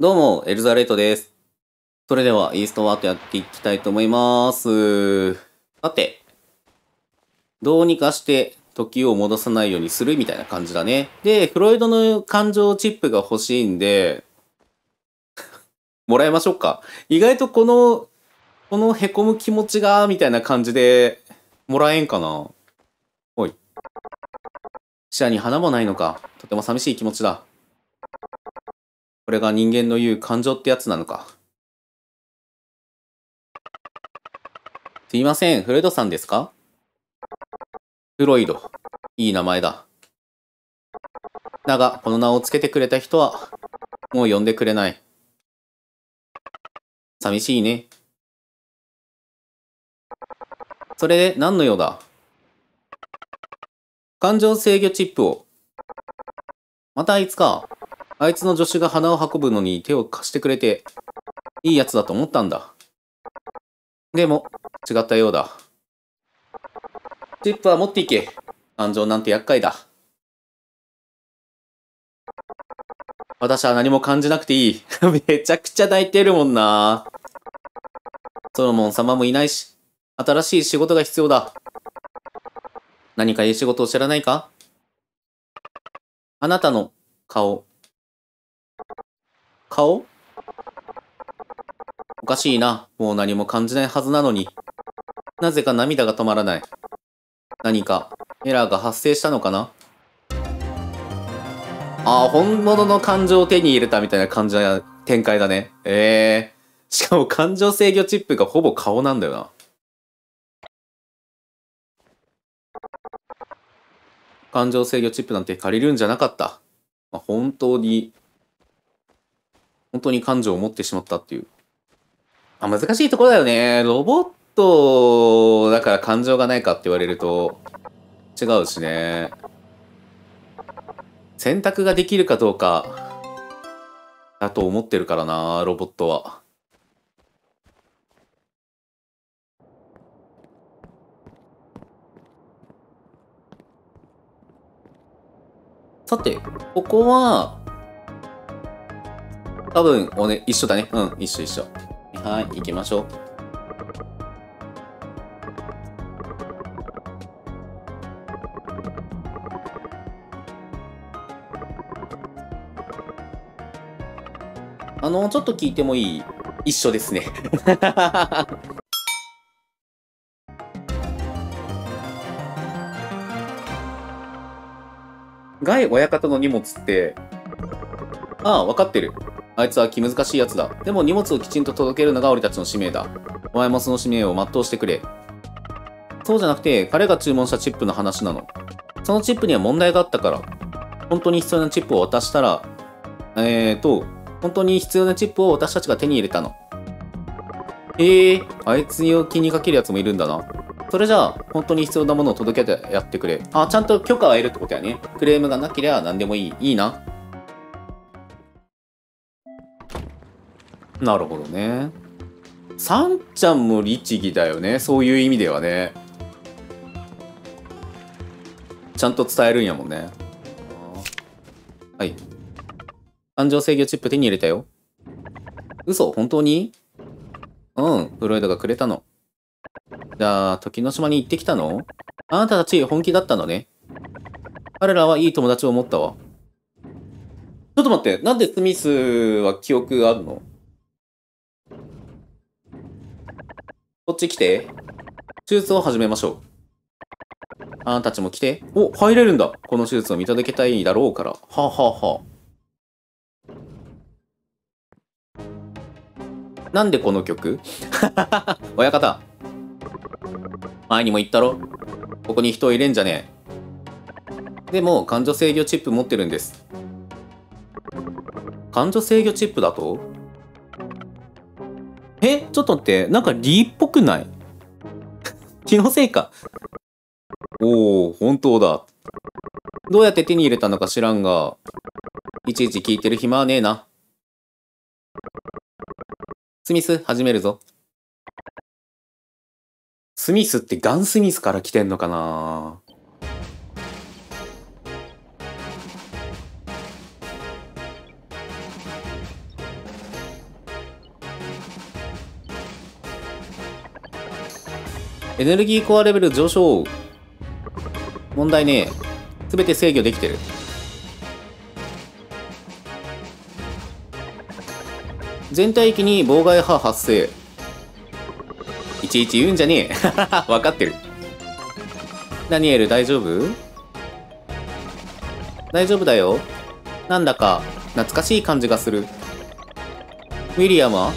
どうも、エルザレートです。それでは、イーストワートやっていきたいと思います。さて、どうにかして時を戻さないようにするみたいな感じだね。で、フロイドの感情チップが欲しいんで、もらいましょうか。意外とこの、この凹む気持ちが、みたいな感じで、もらえんかな。おい。視野に花もないのか。とても寂しい気持ちだ。これが人間の言う感情ってやつなのか。すいません、フロイドさんですか？フロイド。いい名前だ。だが、この名を付けてくれた人は、もう呼んでくれない。寂しいね。それで何の用だ？感情制御チップを。またいつか。あいつの助手が花を運ぶのに手を貸してくれて、いいやつだと思ったんだ。でも、違ったようだ。チップは持っていけ。感情なんて厄介だ。私は何も感じなくていい。めちゃくちゃ泣いてるもんな。ソロモン様もいないし、新しい仕事が必要だ。何かいい仕事を知らないか？あなたの顔。顔？おかしいな。もう何も感じないはずなのに。なぜか涙が止まらない。何かエラーが発生したのかな？ああ、本物の感情を手に入れたみたいな感じな展開だね。ええー。しかも感情制御チップがほぼ顔なんだよな。感情制御チップなんて借りるんじゃなかった。まあ、本当に、本当に感情を持ってしまったっていう。あ、難しいところだよね。ロボットだから感情がないかって言われると違うしね。選択ができるかどうかだと思ってるからな、ロボットは。さて、ここは、多分、おね、一緒だね。うん、一緒一緒。はい、行きましょう。あの、ちょっと聞いてもいい？一緒ですね。ガイ親方の荷物って、ああ、わかってる。あいつは気難しいやつだ。でも荷物をきちんと届けるのが俺たちの使命だ。お前もその使命を全うしてくれ。そうじゃなくて、彼が注文したチップの話なの。そのチップには問題があったから。本当に必要なチップを渡したら、えーと、本当に必要なチップを私たちが手に入れたの。ええー、あいつに気にかけるやつもいるんだな。それじゃあ、本当に必要なものを届けてやってくれ。あ、ちゃんと許可は得るってことやね。クレームがなければ何でもいい。いいな。なるほどね。サンちゃんも律儀だよね。そういう意味ではね。ちゃんと伝えるんやもんね。はい。感情制御チップ手に入れたよ。嘘？本当に？うん、フロイドがくれたの。じゃあ、時の島に行ってきたの？あなたたち本気だったのね。彼らはいい友達を持ったわ。ちょっと待って、なんでスミスは記憶があるの？っち来て。手術を始めましょう。あなたたちも来て。お、入れるんだ。この手術を見届けたいだろうから。はあ、はあはあ、なんでこの曲？親方。前にも言ったろここに人を入れんじゃねえ。でも、感情制御チップ持ってるんです。感情制御チップだと？えちょっと待って、なんかリーっぽくない？気のせいか。おお、本当だ。どうやって手に入れたのか知らんが、いちいち聞いてる暇はねえな。スミス、始めるぞ。スミスってガンスミスから来てんのかなエネルギーコアレベル上昇。問題ねえ。すべて制御できてる。全体域に妨害波発生。いちいち言うんじゃねえ。分かってる。ダニエル大丈夫？大丈夫だよ。なんだか懐かしい感じがする。ウィリアムは？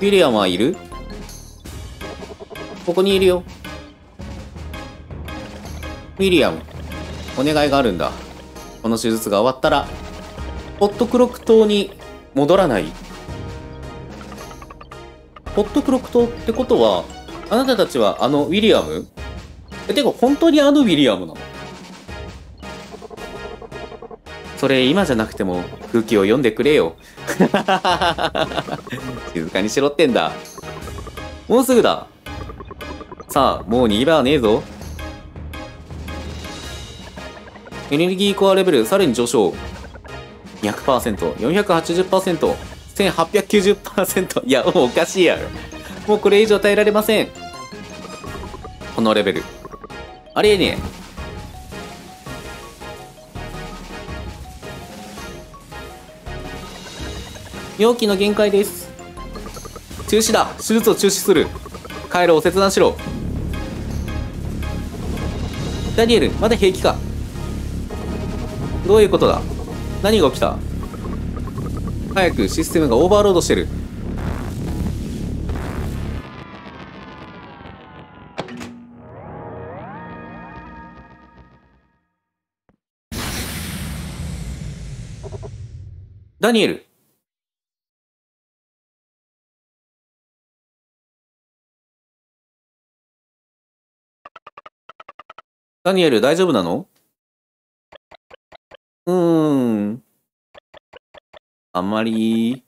ウィリアムはいる？ここにいるよ。ウィリアム、お願いがあるんだ。この手術が終わったら、ホットクロック島に戻らないホットクロック島ってことは、あなたたちはあのウィリアム？え、てか本当にあのウィリアムなの？それ今じゃなくても空気を読んでくれよ。静かにしろってんだ。もうすぐだ。さあ、もう逃げ場はねえぞ。エネルギーコアレベルさらに上昇。200%、480%、1890%。いや、もうおかしいやろ。もうこれ以上耐えられません。このレベル。ありえねえ。容器の限界です。中止だ手術を中止する回路を切断しろダニエル、まだ平気かどういうことだ？何が起きた？早くシステムがオーバーロードしてる。ダニエル。ダニエル大丈夫なの？うーん。あんまり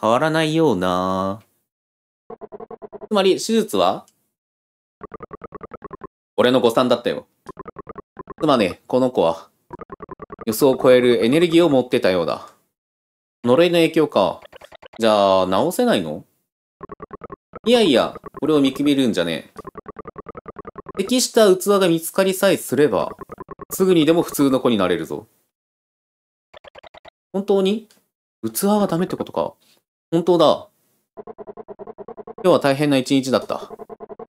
変わらないような。つまり手術は？俺の誤算だったよ。つまり、この子は予想を超えるエネルギーを持ってたようだ。呪いの影響か。じゃあ、治せないの？いやいや、俺を見くびるんじゃねえ。適した器が見つかりさえすれば、すぐにでも普通の子になれるぞ。本当に？器はダメってことか。本当だ。今日は大変な一日だった。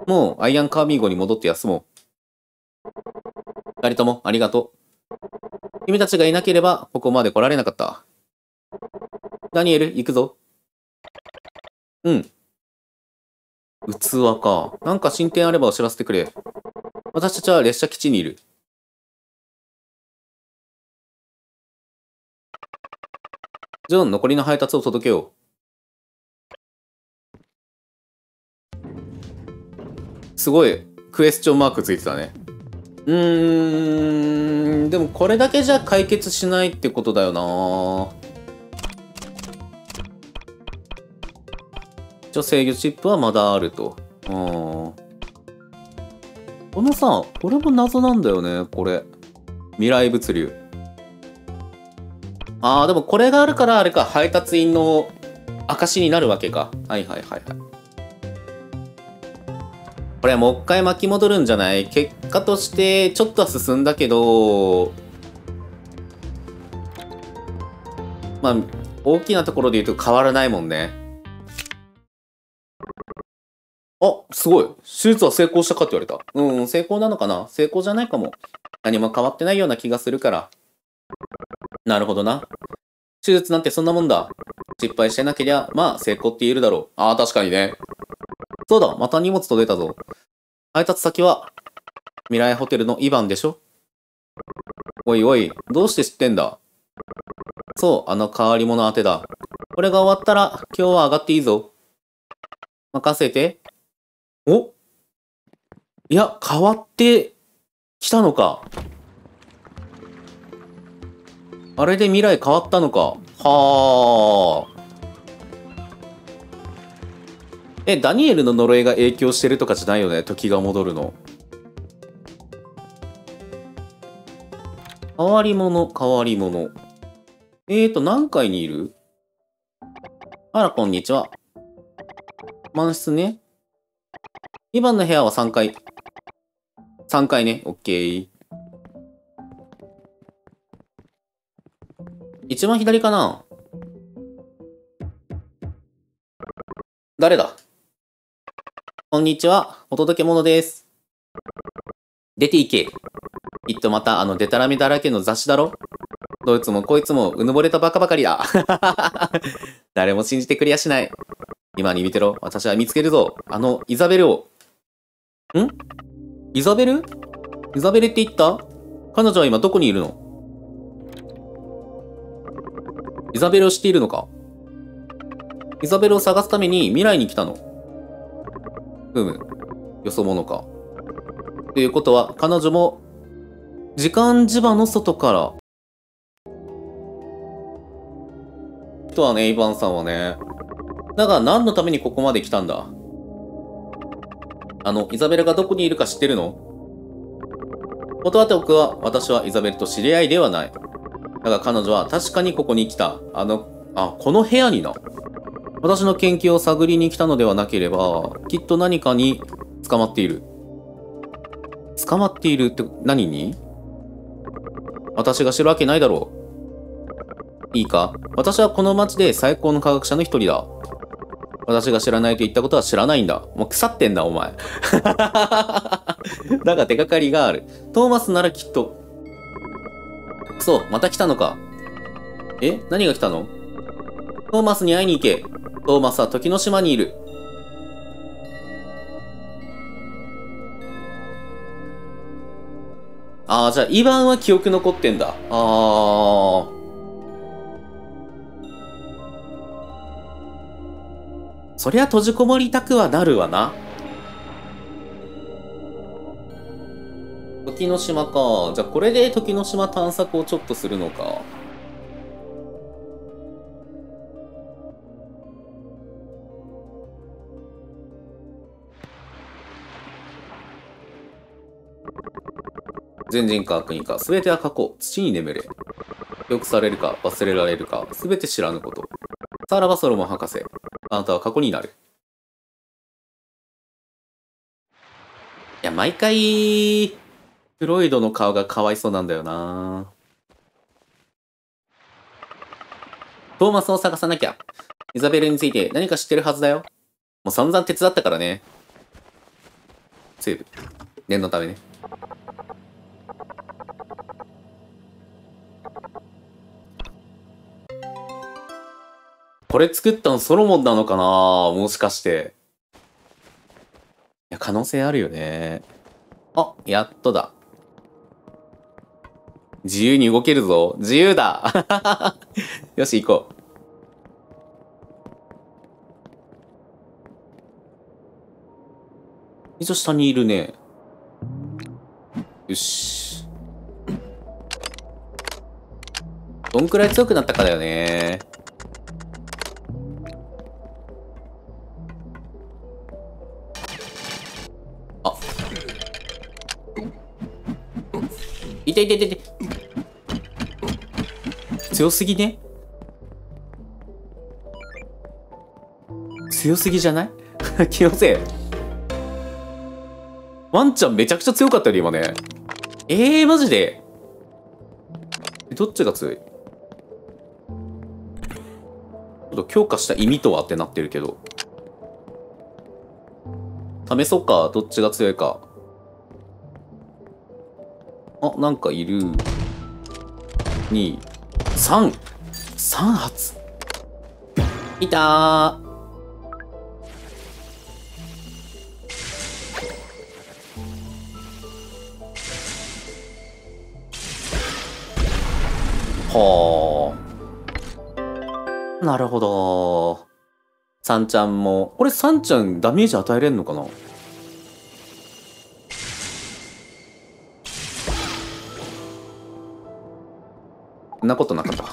もうアイアンカーミーゴに戻って休もう。二人ともありがとう。君たちがいなければここまで来られなかった。ダニエル、行くぞ。うん。器か。なんか進展あれば知らせてくれ。私たちは列車基地にいる。ジョン、残りの配達を届けよう。すごい、クエスチョンマークついてたね。うーん、でもこれだけじゃ解決しないってことだよな応制御チップはまだあると。うん。このさ、これも謎なんだよね、これ。未来物流。ああ、でもこれがあるからあれか、配達員の証になるわけか。はいはいはいはい。これもう一回巻き戻るんじゃない？結果としてちょっとは進んだけど、まあ、大きなところで言うと変わらないもんね。あ、すごい。手術は成功したかって言われた。うん、成功なのかな？成功じゃないかも。何も変わってないような気がするから。なるほどな。手術なんてそんなもんだ。失敗してなけりゃ、まあ成功って言えるだろう。ああ、確かにね。そうだ、また荷物届いたぞ。配達先は、未来ホテルのイバンでしょ？おいおい、どうして知ってんだ？そう、あの変わり者宛てだ。これが終わったら、今日は上がっていいぞ。任せて。お？いや、変わってきたのか。あれで未来変わったのか。はあ。え、ダニエルの呪いが影響してるとかじゃないよね？時が戻るの。変わり者、変わり者。えーと、何階にいる？あら、こんにちは。満室ね。2番の部屋は3階。3階ね。オッケー。一番左かな？誰だ？こんにちは。お届け物です。出ていけ。きっとまたあのデタラメだらけの雑誌だろ？どいつもこいつもうぬぼれたバカばかりだ。誰も信じてくれやしない。今に見てろ。私は見つけるぞ。あの、イザベルを。ん？イザベル？イザベルって言った？彼女は今どこにいるの？イザベルを知っているのか？イザベルを探すために未来に来たの？ふむ。よそ者か。ということは、彼女も、時間磁場の外から。とはね、イヴァンさんはね。だが何のためにここまで来たんだ？あの、イザベルがどこにいるか知ってるの？断っておくは、私はイザベルと知り合いではない。だが彼女は確かにここに来た。あの、あ、この部屋にな。私の研究を探りに来たのではなければ、きっと何かに捕まっている。捕まっているって何に？私が知るわけないだろう。いいか？私はこの町で最高の科学者の一人だ。私が知らないと言ったことは知らないんだ。もう腐ってんだ、お前。だが手がかりがある。トーマスならきっと。そう、また来たのか。え？何が来たの？トーマスに会いに行け。トーマスは時の島にいる。ああ、じゃあ、イヴァンは記憶残ってんだ。ああ。そりゃ閉じこもりたくはなるわな。時の島か。じゃあこれで時の島探索をちょっとするのか。全人か悪人か、すべては過去、土に眠れ。記憶されるか、忘れられるか、すべて知らぬこと。さらばソロモン博士、あなたは過去になる。いや、毎回、フロイドの顔がかわいそうなんだよなトーマスを探さなきゃ。イザベルについて何か知ってるはずだよ。もう散々手伝ったからね。セーブ。念のためね。これ作ったのソロモンなのかな？もしかして。いや、可能性あるよね。あ、やっとだ。自由に動けるぞ。自由だ よし、行こう。一応下にいるね。よし。どんくらい強くなったかだよね。いていていてい。強すぎね強すぎじゃない？気のせい。ワンちゃんめちゃくちゃ強かったよね、今ね。えー、マジで？どっちが強い？ちょっと強化した意味とはってなってるけど。試そうか、どっちが強いか。なんかいる。2、3、3発。いた。はあ。なるほど。サンちゃんも。これサンちゃんダメージ与えれんのかな？んなことなかった。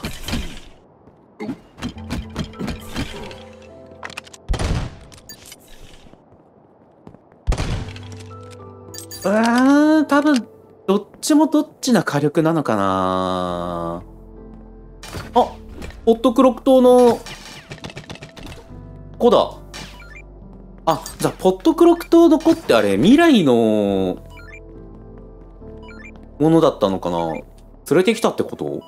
うーん、多分、どっちもどっちな火力なのかな。あホットクロック島の子だ。あ、じゃあ、ポットクロックトの子ってあれ、未来の、ものだったのかな。連れてきたってこと？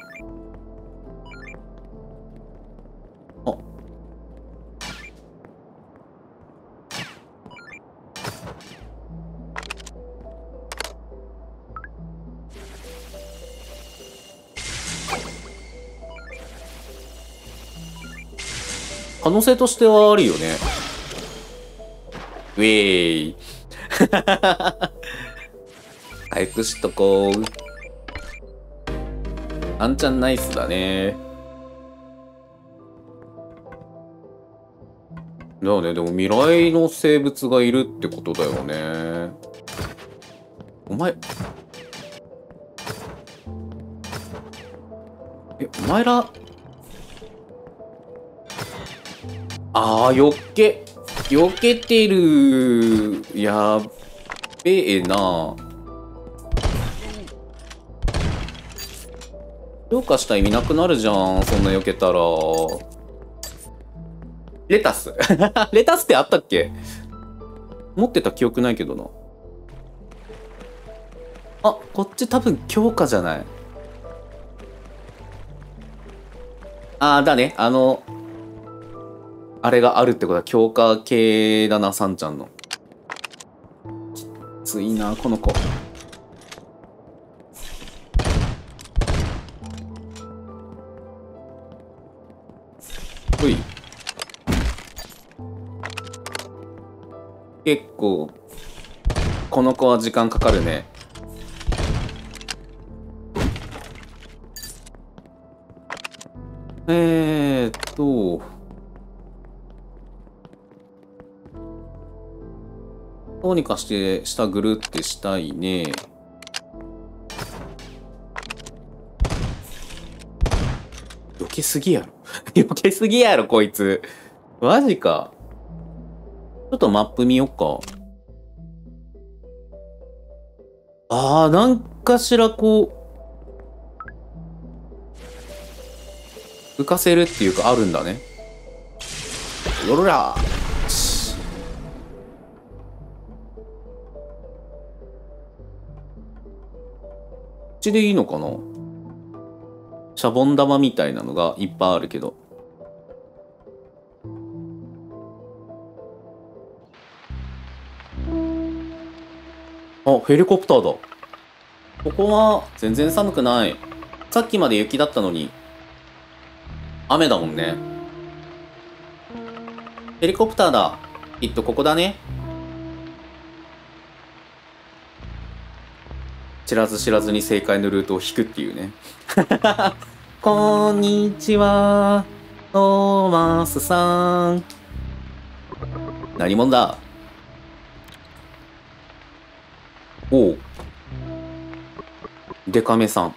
可能性としてはあるよね。ウェーイ。回復しとこう。あんちゃんナイスだね。だよね、でも未来の生物がいるってことだよね。お前、え、お前ら、ああ、よっけ。避けてる。やっべえな。強化した意味なくなるじゃん。そんな避けたら。レタス。レタスってあったっけ？持ってた記憶ないけどな。あ、こっち多分強化じゃない。ああ、だね。あの、あれがあるってことは強化系だな、さんちゃんの。きついな、この子。ほい。結構、この子は時間かかるね。えーっと、どうにかして下ぐるってしたいね。避けすぎやろ。避けすぎやろ、こいつ。マジか。ちょっとマップ見よっか。ああ、なんかしらこう、浮かせるっていうかあるんだね。よろらちでいいのかな？シャボン玉みたいなのがいっぱいあるけど。あ、ヘリコプターだ。ここは全然寒くない。さっきまで雪だったのに、雨だもんね。ヘリコプターだ。きっとここだね。知らず知らずに正解のルートを引くっていうね。こんにちは、トーマスさん。何者だ？おう。デカメさん。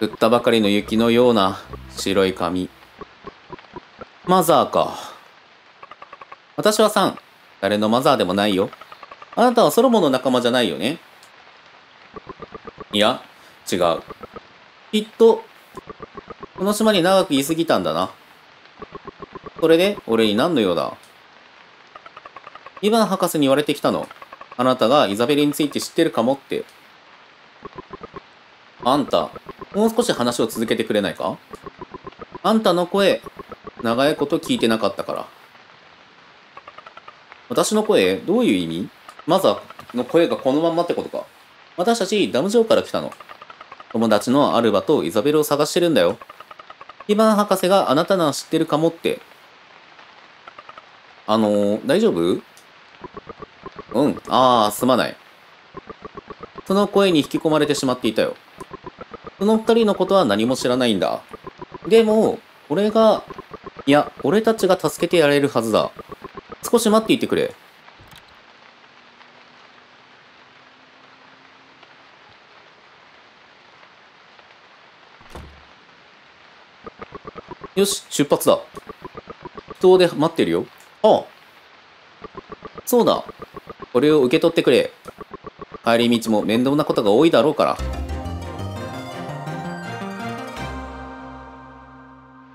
降ったばかりの雪のような白い髪。マザーか。私はさん。誰のマザーでもないよ。あなたはソロモンの仲間じゃないよね。いや、違う。きっと、この島に長く居すぎたんだな。それで、俺に何の用だ？イヴァン博士に言われてきたの。あなたがイザベルについて知ってるかもって。あんた、もう少し話を続けてくれないか？あんたの声、長いこと聞いてなかったから。私の声、どういう意味？まずはの声がこのまんまってことか。私たちダム城から来たの。友達のアルバとイザベルを探してるんだよ。イヴァン博士があなたなら知ってるかもって。あのー、大丈夫？うん、ああ、すまない。その声に引き込まれてしまっていたよ。その二人のことは何も知らないんだ。でも、俺が、いや、俺たちが助けてやれるはずだ。少し待っていてくれ。よし、出発だ。人で待ってるよ。ああ。そうだ。これを受け取ってくれ。帰り道も面倒なことが多いだろうから。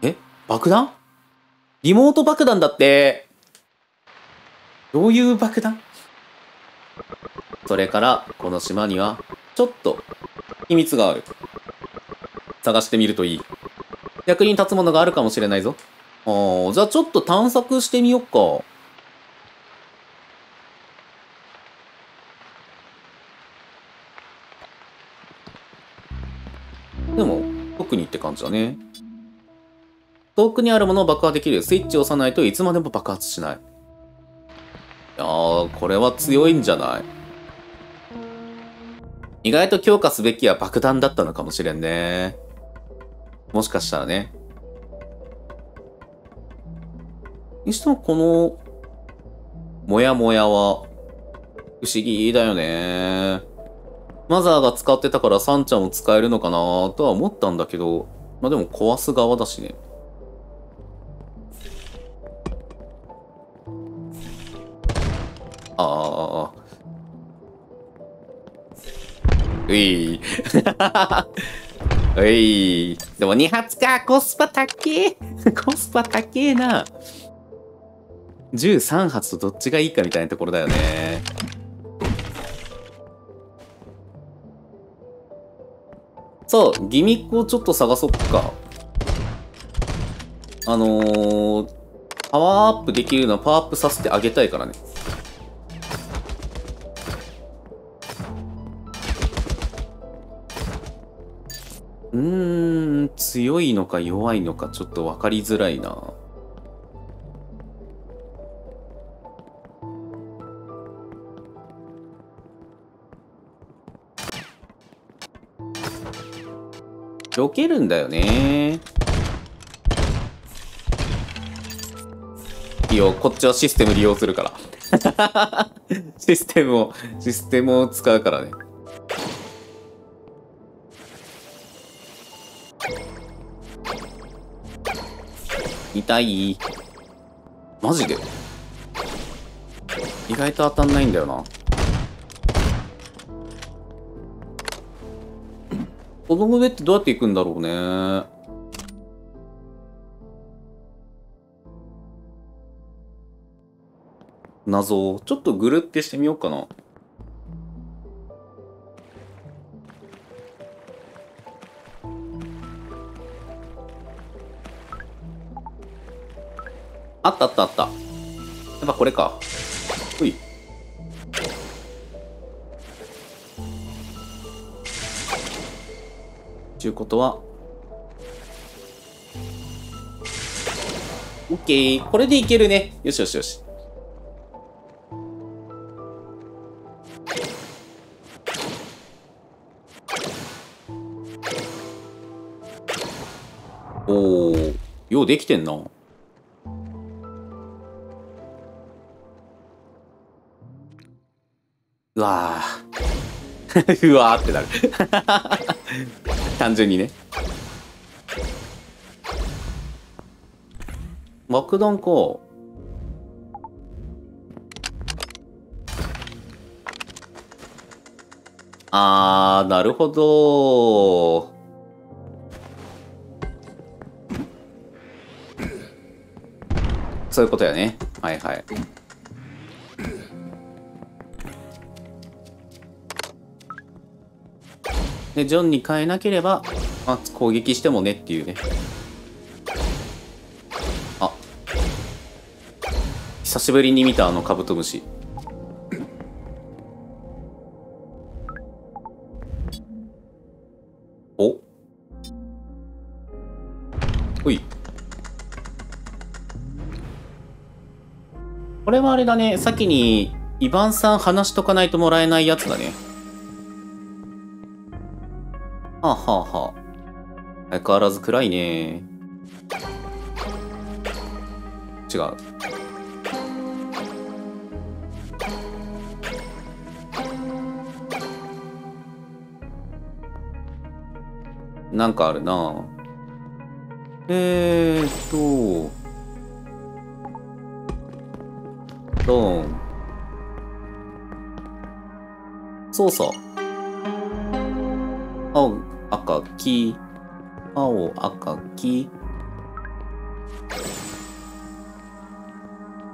え？爆弾？リモート爆弾だって。どういう爆弾？それから、この島には、ちょっと、秘密がある。探してみるといい。役に立つものがあるかもしれないぞ。あーじゃあちょっと探索してみよっか。でも、特にって感じだね。遠くにあるものを爆破できる。スイッチを押さないといつまでも爆発しない。いやー、これは強いんじゃない？意外と強化すべきは爆弾だったのかもしれんね。もしかしたらね。にしてもこの、もやもやは、不思議だよね。マザーが使ってたからサンちゃんも使えるのかなとは思ったんだけど、まあでも壊す側だしね。ああ。うい。うい。でも2発か。コスパ高え。コスパ高えな。13発とどっちがいいかみたいなところだよね。そう、ギミックをちょっと探そっか。あのー、パワーアップできるのはパワーアップさせてあげたいからね。うーん、強いのか弱いのかちょっと分かりづらいな。避けるんだよね。いいよ、こっちはシステム利用するから。システムを、システムを使うからね。痛いマジで？意外と当たんないんだよな。この上ってどうやって行くんだろうね。謎をちょっとぐるってしてみようかな。あったあったあった。やっぱこれか。ほい。ちゅうことは、オッケー。これでいけるね。よしよしよし。おー、ようできてんな。うわー。うわーってなる。単純にね。爆弾か。あー、なるほど。そういうことやね。はいはい。で、ジョンに変えなければ、まあ、攻撃してもねっていうね。あ。久しぶりに見たあのカブトムシ。おほい。これはあれだね。先に、イバンさん話しとかないともらえないやつだね。はあはあはあ。相変わらず暗いね。違う。なんかあるなえーっと、ドーン。操作。青、赤、黄。青、赤、黄。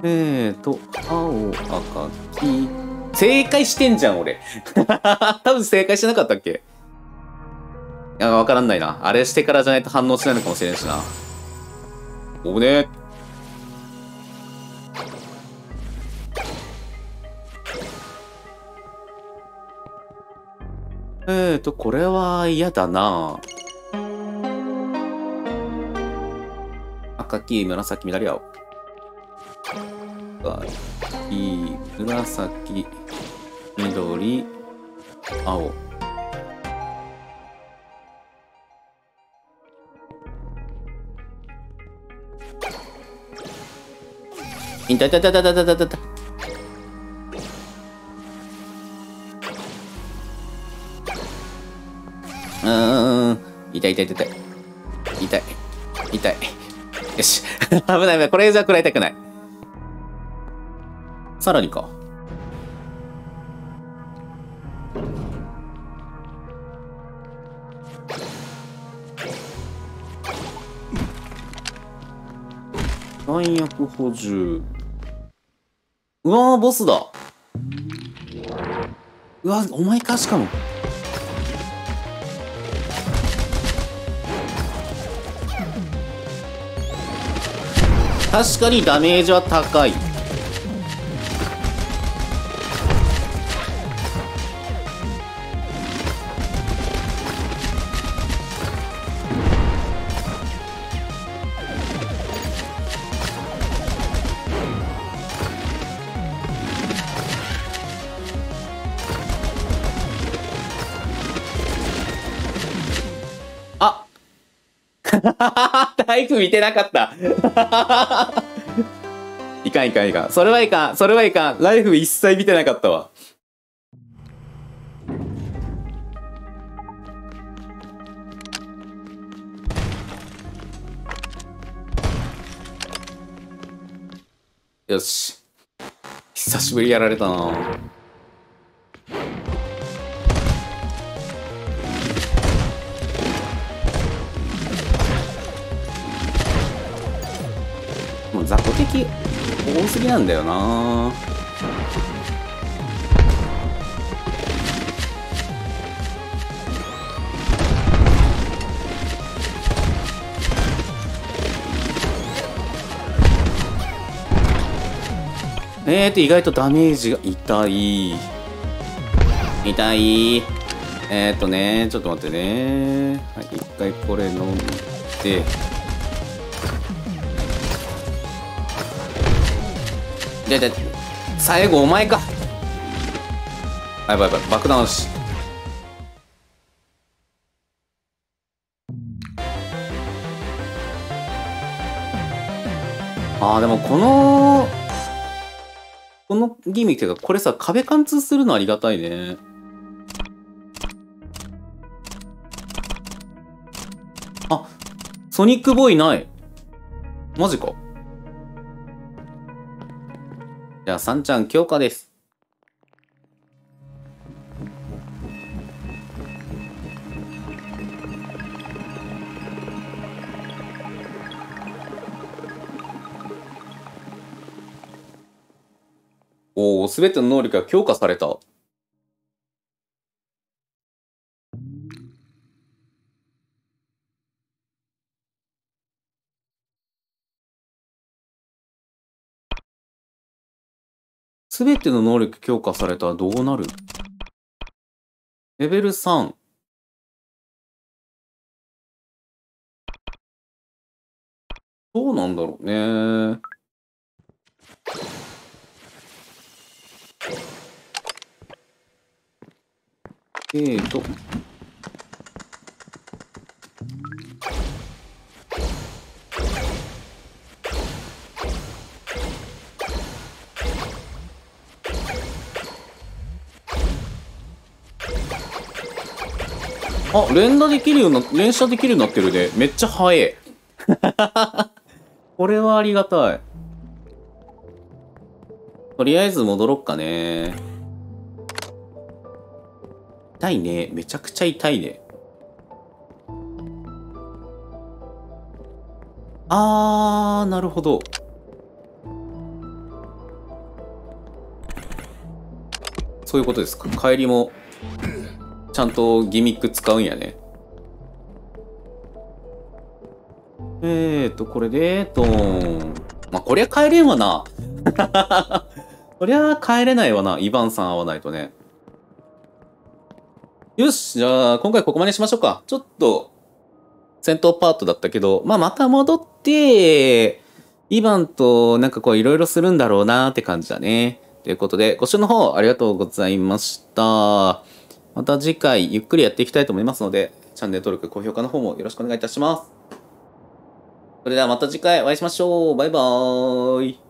えーと、青、赤、黄。正解してんじゃん、俺。多分正解してなかったっけ？いや、わからんないな。あれしてからじゃないと反応しないのかもしれんしな。おねええーと、これは嫌だな。赤、黄、紫、緑、青。赤、黄、紫、緑、青。いたいたいたいたいたいたいた。痛い痛い痛い。痛い。痛い。よし。危ない危ない。これじゃ食らいたくない。さらにか。弾薬補充。うわ、ボスだ。うわ、お前か、しかも。確かにダメージは高い。ライフ見てなかった。いかんいかんいかん。それはいかん。それはいかん。ライフ一切見てなかったわ。よし。久しぶりやられたな敵。多すぎなんだよな。えーと意外とダメージが痛い。痛い。えーとねちょっと待ってね。はい一回これ飲んで。でで最後お前か。あやばいやばい爆弾し。あーでもこのこのギミックっていうかこれさ壁貫通するのありがたいね。あソニックボーイない。マジか。じゃあ、さんちゃん強化です。おお、すべての能力が強化された。すべての能力強化されたらどうなる？レベル3。どうなんだろうね。えーと。あ、連打できるような、連射できるようになってるで。めっちゃ早え。これはありがたい。とりあえず戻ろっかね。痛いね。めちゃくちゃ痛いね。あー、なるほど。そういうことですか。帰りもちゃんとギミック使うんやね。えーと、これで、ドーン。まあ、こりゃ帰れんわな。こりゃ帰れないわな。イヴァンさん会わないとね。よし、じゃあ、今回ここまでしましょうか。ちょっと、戦闘パートだったけど、まあ、また戻って、イヴァンとなんかこういろいろするんだろうなって感じだね。ということで、ご視聴の方ありがとうございました。また次回ゆっくりやっていきたいと思いますので、チャンネル登録、高評価の方もよろしくお願いいたします。それではまた次回お会いしましょう。バイバーイ。